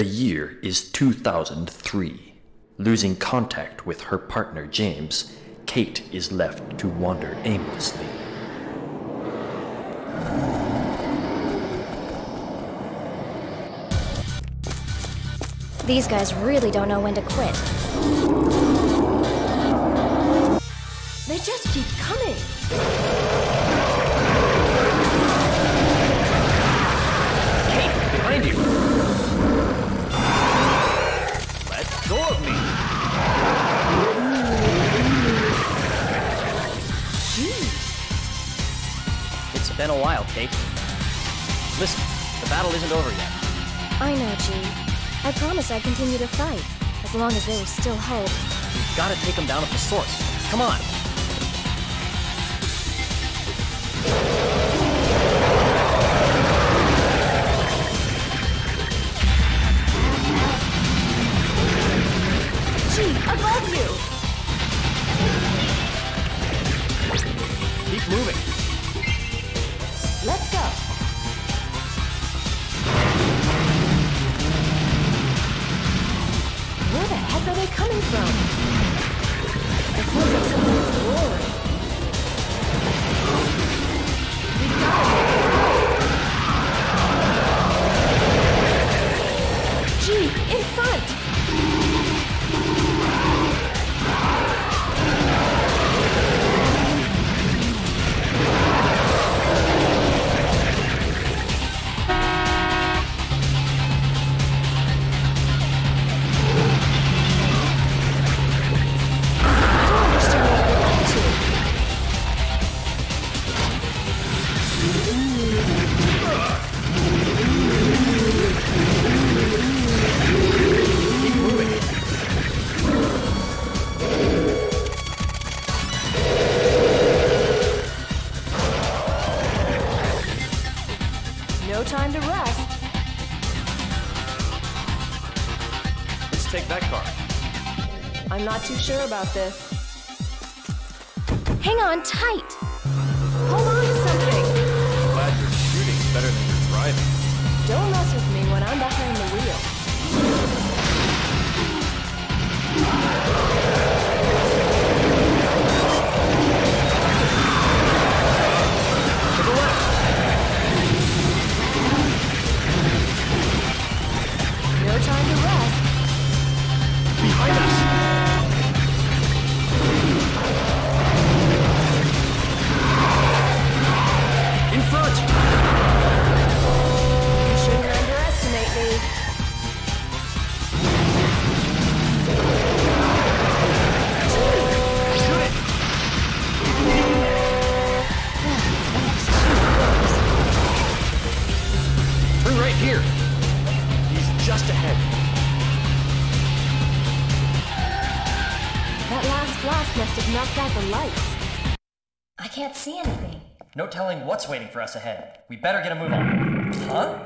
The year is 2003. Losing contact with her partner James, Kate is left to wander aimlessly. These guys really don't know when to quit. They just keep coming. Been a while, Kate. Listen, the battle isn't over yet. I know, G. I promise I'd continue to fight, as long as there was still hope. We've got to take them down at the source. Come on! G, above you! Keep moving. Take that car. I'm not too sure about this. Hang on tight! Can't see anything. No telling what's waiting for us ahead. We better get a move on. Huh?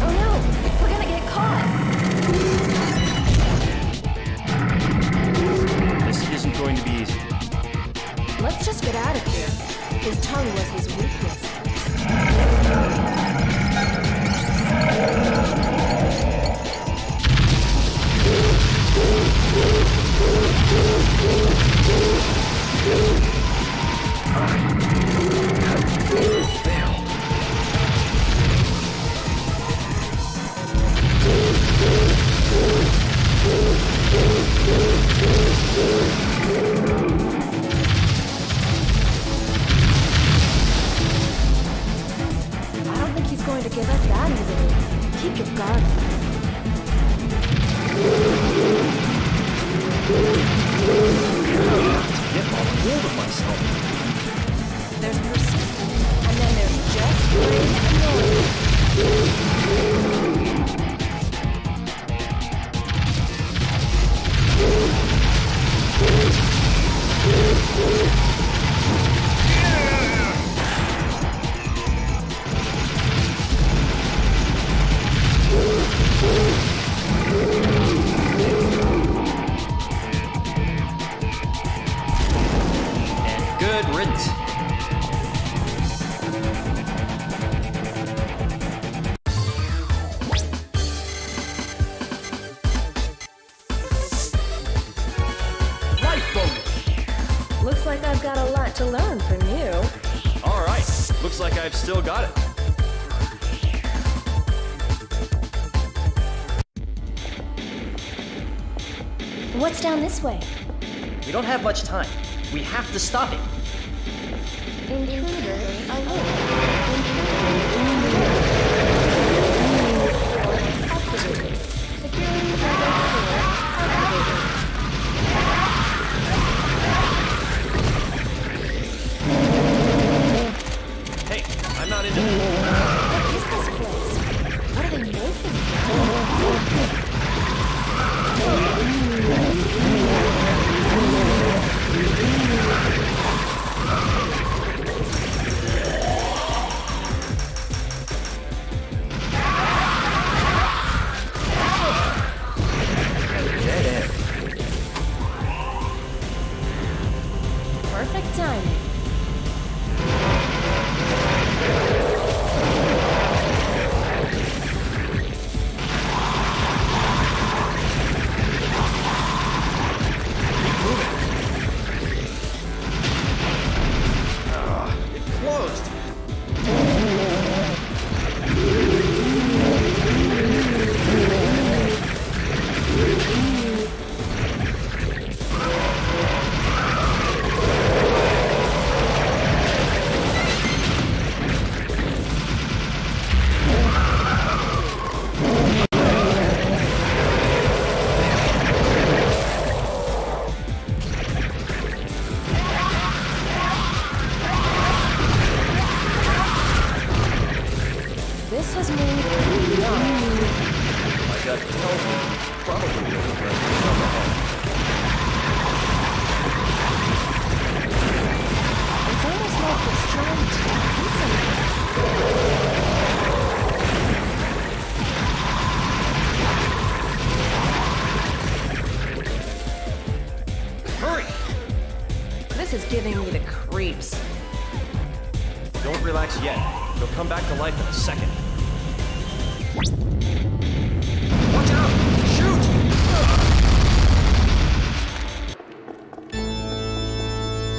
Oh no, we're gonna get caught. This isn't going to be easy. Let's just get out of here. His tongue was his weakness. Good riddance. Looks like I've got a lot to learn from you. All right. Looks like I've still got it. What's down this way? We don't have much time. We have to stop it. Intruder alert. Activated. Security level back to life in a second. Watch out! Shoot!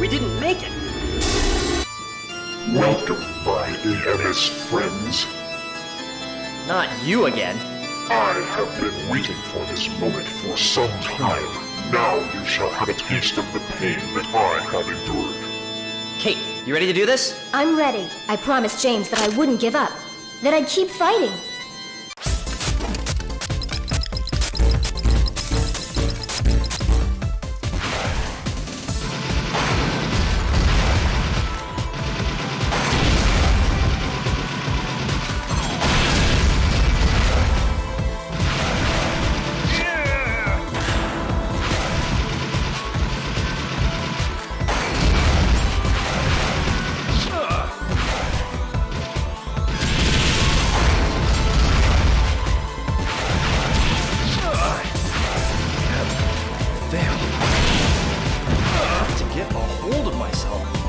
We didn't make it. Welcome, my AMS friends. Not you again. I have been waiting for this moment for some time. Now you shall have a taste of the pain that I have endured. Kate, you ready to do this? I'm ready. I promised James that I wouldn't give up. That I'd keep fighting. Get a hold of myself.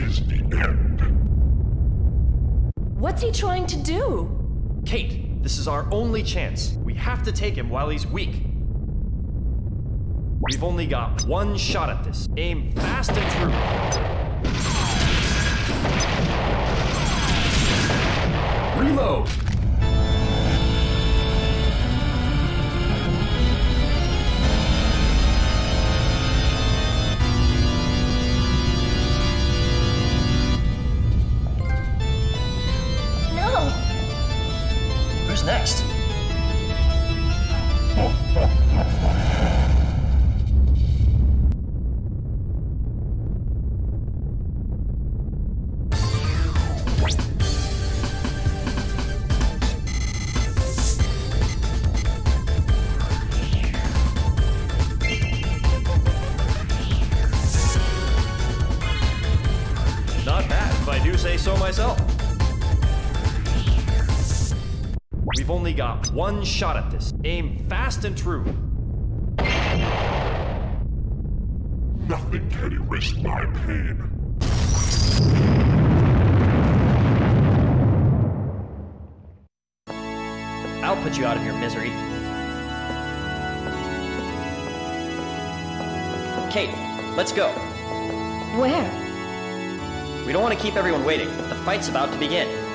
Is the end. What's he trying to do? Kate, this This is our only chance. We have to take him while he's weak. We've only got one shot at this. Aim fast and true. Reload! One shot at this. Aim fast and true. Nothing can erase my pain. I'll put you out of your misery. Kate, let's go. Where? We don't want to keep everyone waiting. The fight's about to begin.